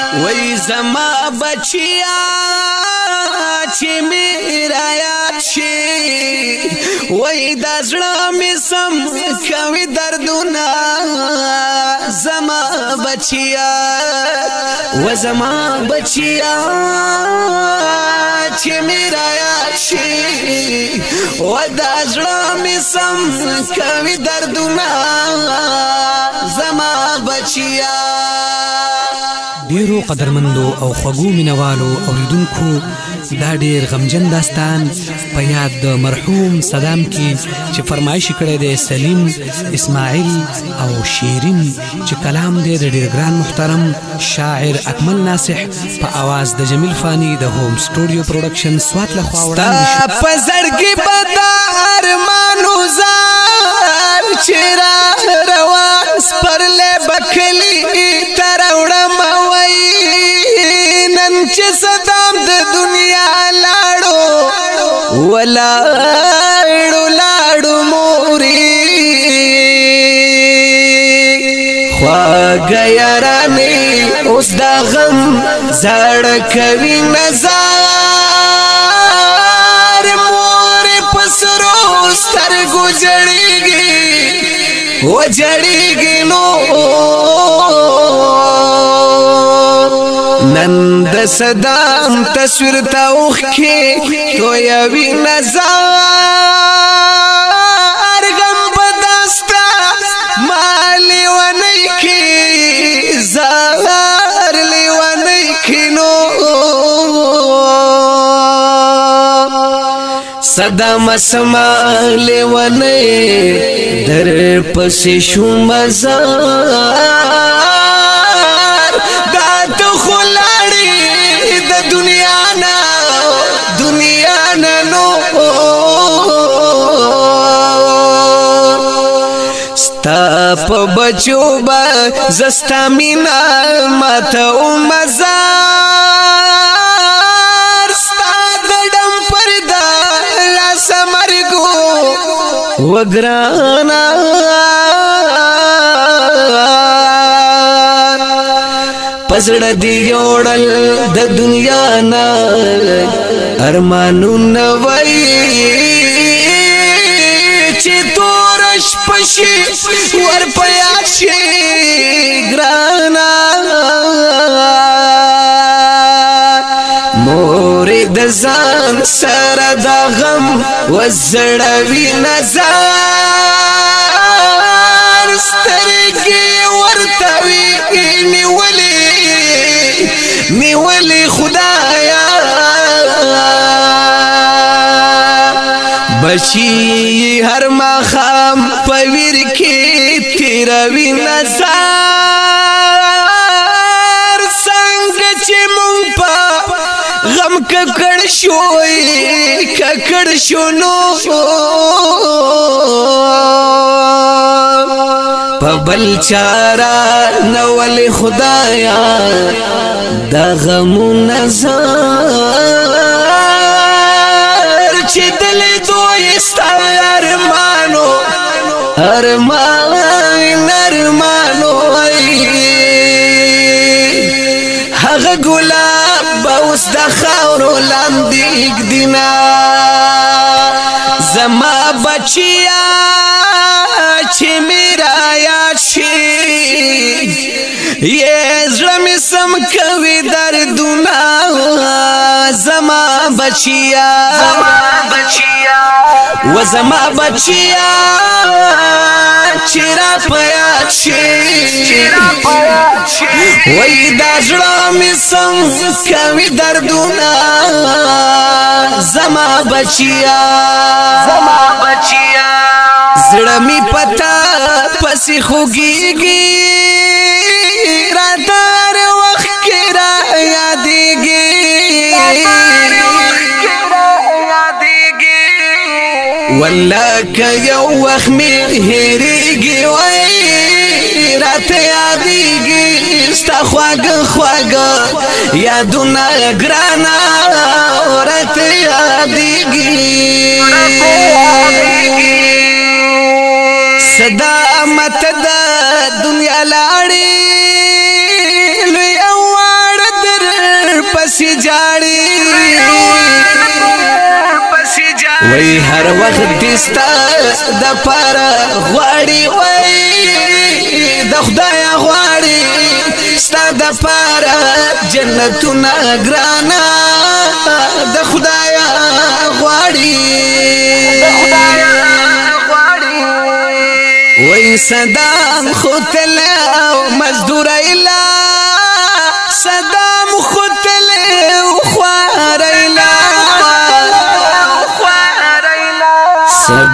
وای زما بچیا چې می را یاد شي وای د زړه می سم کوي دردونه زما بچیا و زما بچیا چې می را یاد شي و د زړه می سم کوي دردونه زما بچیا ډیرو قدرمندو او خوږو مینوالو اوریدونکو دا ډیر غمجن داستان په یاد د مرحوم صدام کې چې فرمایشي کړی دی سلیم اسماعیل او شیرین چې کلام دی د ډیر ګران محترم شاعر اکمل ناصح په आवाज د جمیل فانی د هوم سټوډیو پروډکشن سوات لخوا وړاندې شوی په زړګي بدل صدام د دنیا لاړو ولاړو لاړو موري خواږه یارانې اوس د غم زړ کوي نزار مور پسرو سترګو جړېږي و جړېږي نو نن د صدام تصویر تاوخ کې تو یوی نظر غم بدستا مال ونی کې زار لونی کې نو صدام سما لونی در پس شو مزار دا دخل تا په بچو با زستا مینا ماته او مزار ستا دډم پردا لا سمرګو وګرانا پسړه دی جوړل د دنیا نه ارمانونه وای شي ور پیاد شي ګرانا مور د ځان سره د غم وزړوي نظر سترګي ورتوي می ولي می ولي خدایا بچی هر مخام پویر کې تیروي نظر څنګه چې مونږ په غم ککړ شوې ککړ شونو په بل چارا نول خدایا د غم نظر چې دل دوی ستا ارمان ارمانو ای هغه ګلاب باوس د خاورو لاندې ګدینا زما بچیا چې میرا یا شي یې زړه می سم کوي دردونه زما بچیا زما بچیا و زما بچیا چیرا پیا چی وای دا ژړه می سم کوي دردونه زما بچیا زما بچیا زړه می پتا پسې خوګيږي را دار وخت کې را یادېږي ولکه یو وخت می هریږي وای راته یادېږي ستا خواږه خواږه یادونه ګرانه راته یادېږي صدا مت د دنیا لاړې وای هر وخت دستا د پارا غواړي وای د خدای غواړي ستا د پارا جنتونه ګرانا د خدای غواړي د خدای غواړي وای صدام خو تل مزدور اله صدام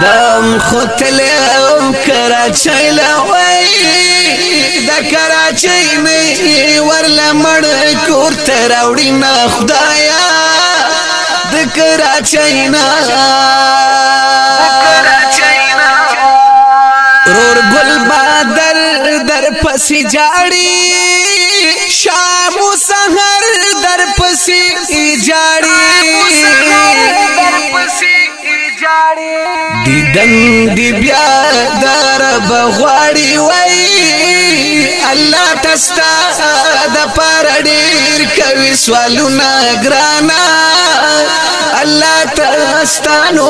دم خوتلم کراچۍ لا وای دا کراچۍ می ورل مړ کور ته راوړی نه خدایا د کراچۍ نه رور گل بادر در پسی جاڑی شام و سحر در پسی جاڑی شام و سحر در پسی ژاړي دیدن دی بیا در بغواړي وای الله تستا د پر ډیر کوي سوالونه ګرانا الله تستانو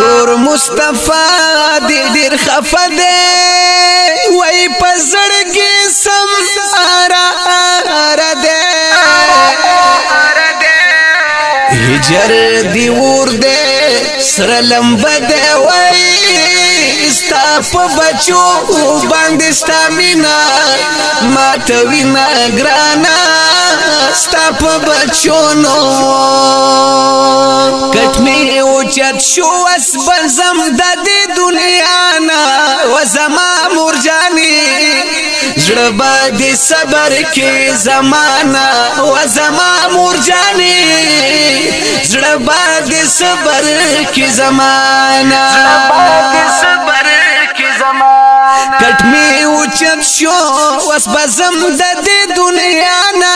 رور مصطفی دی ډیر خفه دی وای پزړګي سم حجر دی ور دې سره لمبه دی وای ستا په بچو باندې ستا مینا ماته وینا ګرانا ستا په بچو نو کټ می اوچت شو اس بل زم د دې دنیا نا و زما مرجانی زړه باندې صبر کې زمانہ و زما مرجانی زړه باندې صبر کې زمانہ زړه باندې صبر کې زمانہ کټ می اوچت شو وس بزم د دې دنیا نا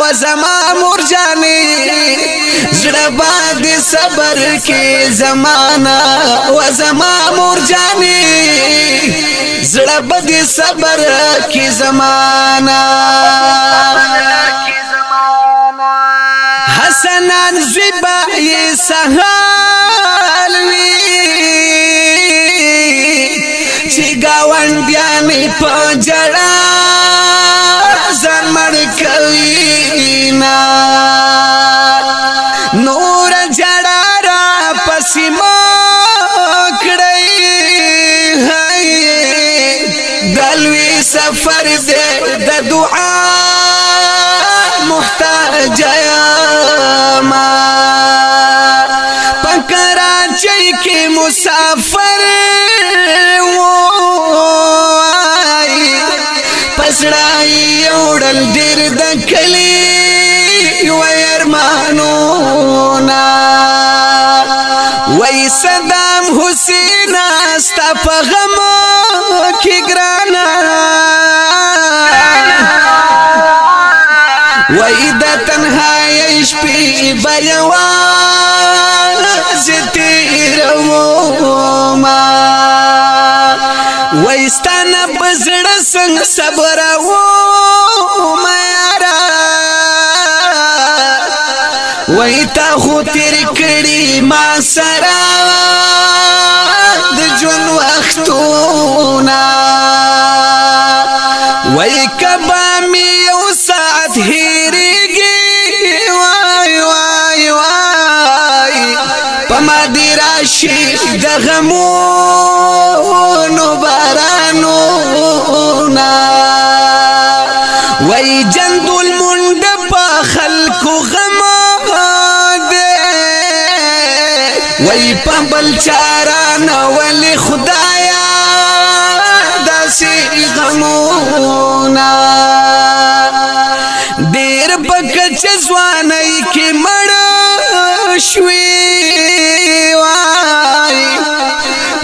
وزما مور جانې زړه باندې صبر کې زمانہ وزما مور جانې زړه باندې صبر کې زمانہ حسنان زبا یې سهار گاون بیا می پجڑا زمر کوي نا نور جڑا را پسی ما کړی هي دلوي سفر دې د دعا محتاج یا ما پکرا چي کې مسافر ګټل ډیر د کلی و يرمانو نا وای صدام حسین است په غم کې ګرانا وای د تنهایی شپې بلوا زتیرو ما وای ستنه بزړه څنګه صبر وو تا خو تیر کړي ما سره د ژوند وختونه وای کبا می یو ساعت هېرېږي وای وای وای په ما دی راشي د غمونو بارانونه وای جندل منډه په بل چارا نه ولي خدایا داسې غمونه ډېر پک چې ځواني کې مړ شوي وای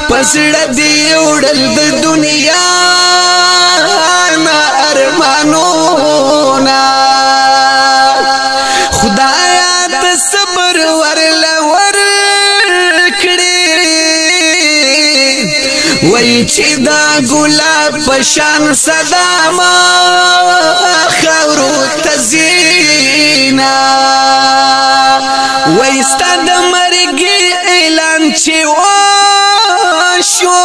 پسړه دی وړل د دنیا نه ارمانونه وی چې دا ګلاب پشان صدا ما خورو تزینا وی ستاد مرګي اعلان چې وا شو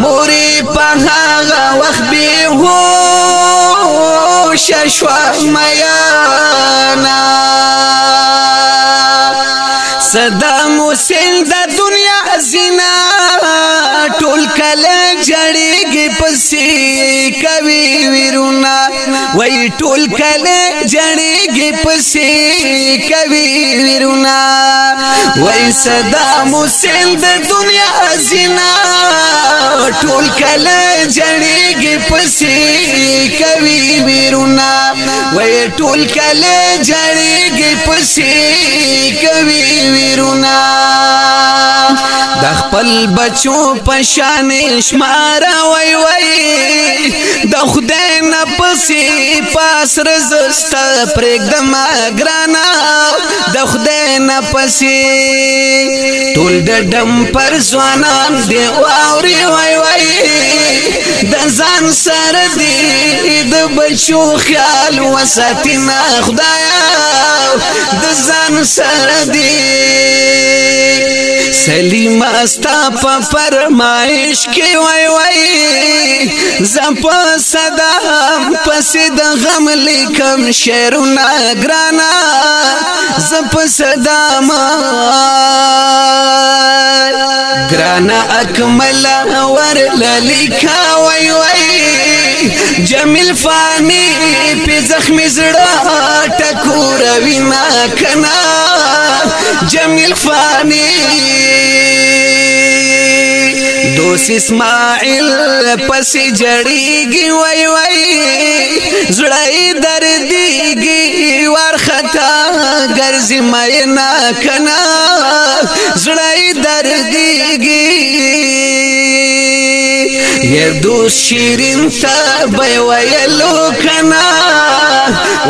موري په هغه وخت به هو ششوا میانا صدام حسین د دنیا زینا کله جړېږي پسې کوي ویرونا وای ټول کله جړېږي پسې کوي ویرونا وای صدا موسل د دنیا ازنا ټول کله جړېږي پسې کوي ویرونا وای ټول کله جړېږي پسې کوي ویرونا د خپل بچو پشان باندې شمار وای وای د خدای نه پسې پاس رزست پرګدم اگرانا د خدای نه پسې ټول د دم پر ځوانان دی واوري وای وای د ځان سره دی د بچو خیال وساتینا خدایا د ځان سره دی سلیم استا په فرمایش کې وای وای زپ صدا پس د غم لیکم شعرونه ګرانا زپ صدا ما ګرانا اکمل ور للیکا وای وای جمیل فانی په زخم زړه ټکور وینا کنا جمیل فانی دوست اسماعیل پس جړیږي وای وای زړای دردیږي ور خطا ګرځي مې نه کنا زړای دردیږي یې دوست شیرین ته به ویلو کنا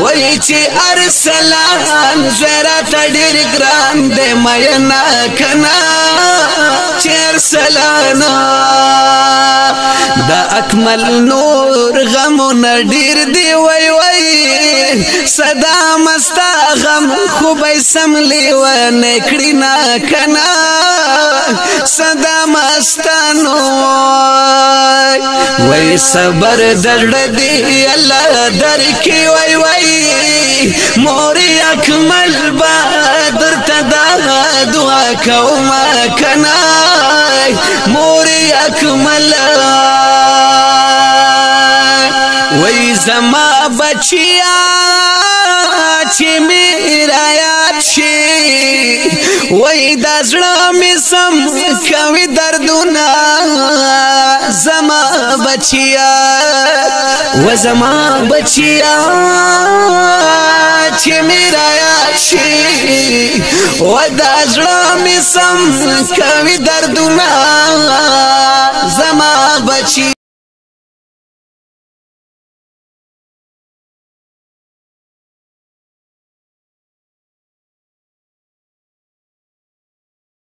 وای چې ارسلان زرا تډیر ګران دې مې نه کنا چې ارسلان دا اکمل نور غم نډیر دی وای وای صدا مستا غم خو به سم لی و نکړی نا کنا صدا مستانو وای صبر دړ دی الله درکې وای وای مور اکمل با درته دا دعا کوم کنا موري اكمل وای زما بچیا چې می را یاد شي وای د زړه می سم کوي دردونه زما بچیا و زما بچیا چې می را یاد شي و د زړه می سم کوي دردونه زما بچیا